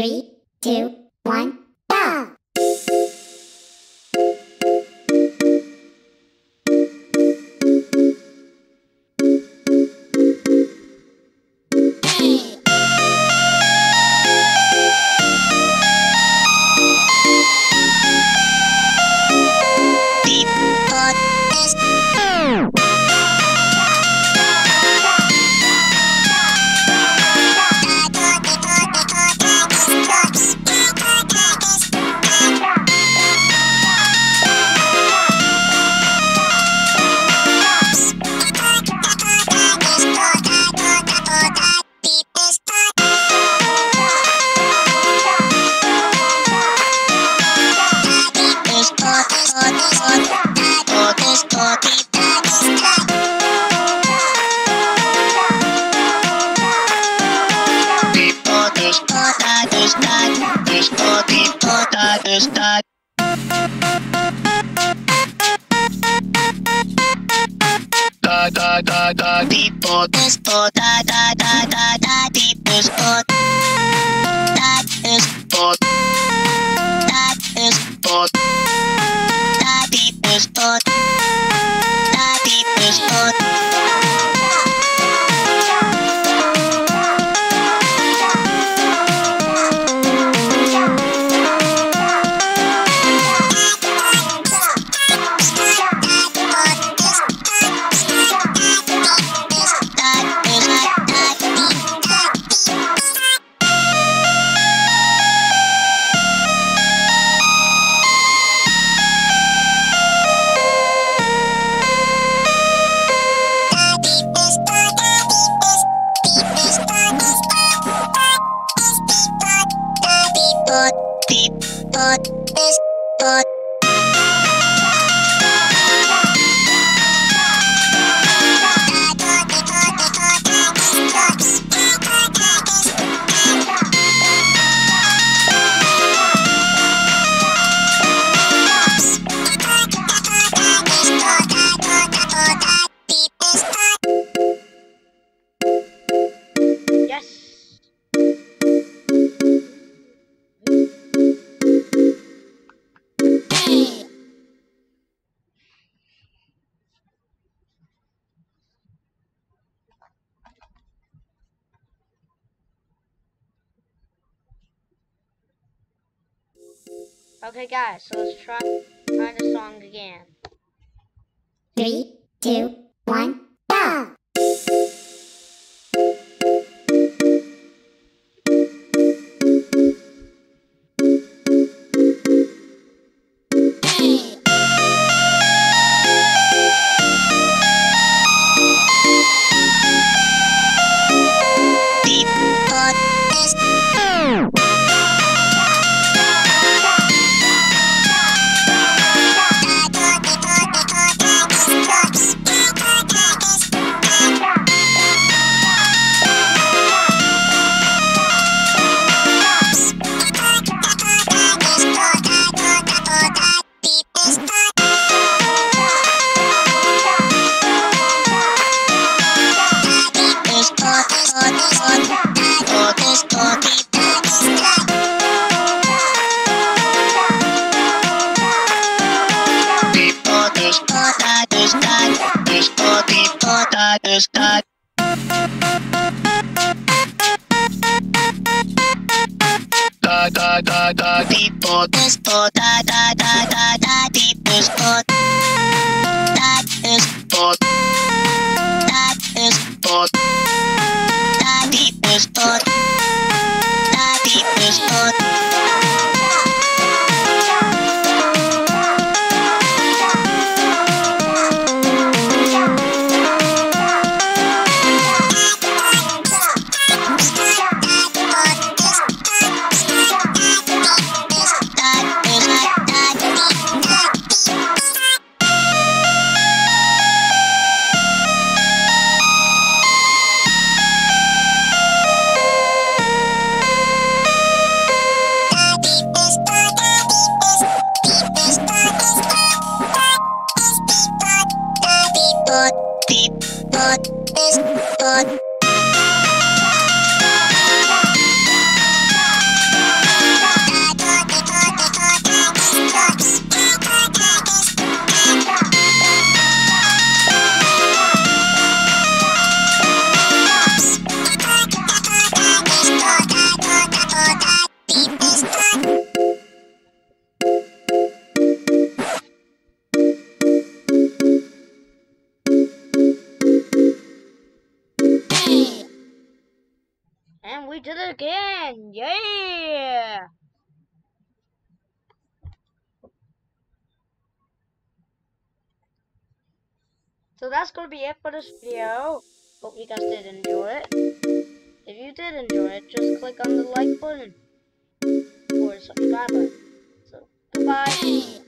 Three, two, Da da da da deep pot ポよし。Okay, guys, so let's try find the song again. Three, two, one, is that. Da da da da deep pot is pot, da da da da da deep is pot. That is pot. That is pot. We did it again! Yeah! So that's gonna be it for this video. Hope you guys did enjoy it. If you did enjoy it, just click on the like button or subscribe button.